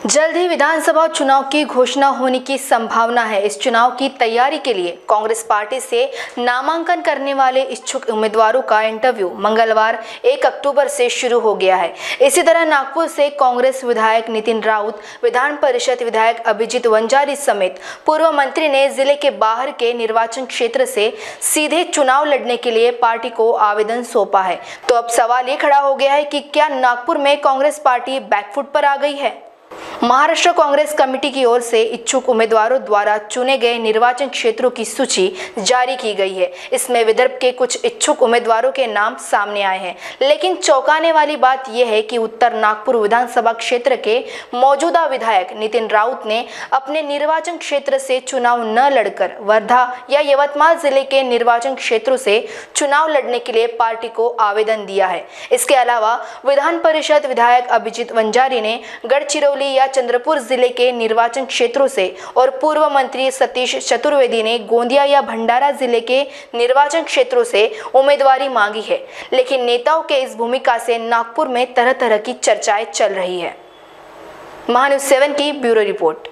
जल्द ही विधानसभा चुनाव की घोषणा होने की संभावना है। इस चुनाव की तैयारी के लिए कांग्रेस पार्टी से नामांकन करने वाले इच्छुक उम्मीदवारों का इंटरव्यू मंगलवार 1 अक्टूबर से शुरू हो गया है। इसी तरह नागपुर से कांग्रेस विधायक नितिन राउत, विधान परिषद विधायक अभिजीत वंजारी समेत पूर्व मंत्री ने ज़िले के बाहर के निर्वाचन क्षेत्र से सीधे चुनाव लड़ने के लिए पार्टी को आवेदन सौंपा है। तो अब सवाल ये खड़ा हो गया है कि क्या नागपुर में कांग्रेस पार्टी बैकफुट पर आ गई है? महाराष्ट्र कांग्रेस कमेटी की ओर से इच्छुक उम्मीदवारों द्वारा चुने गए निर्वाचन क्षेत्रों की सूची जारी की गई है। इसमें विदर्भ के कुछ इच्छुक उम्मीदवारों के नाम सामने आए हैं। लेकिन चौंकाने वाली बात यह है कि उत्तर नागपुर विधानसभा क्षेत्र के मौजूदा विधायक नितिन राउत ने अपने निर्वाचन क्षेत्र से चुनाव न लड़कर वर्धा या यवतमाल ज़िले के निर्वाचन क्षेत्रों से चुनाव लड़ने के लिए पार्टी को आवेदन दिया है। इसके अलावा विधान परिषद विधायक अभिजीत वंजारी ने गढ़चिरौली या चंद्रपुर ज़िले के निर्वाचन क्षेत्रों से और पूर्व मंत्री सतीश चतुर्वेदी ने गोंदिया या भंडारा ज़िले के निर्वाचन क्षेत्रों से उम्मीदवारी मांगी है। लेकिन नेताओं के इस भूमिका से नागपुर में तरह तरह की चर्चाएँ चल रही है। महानुज सेवन की ब्यूरो रिपोर्ट।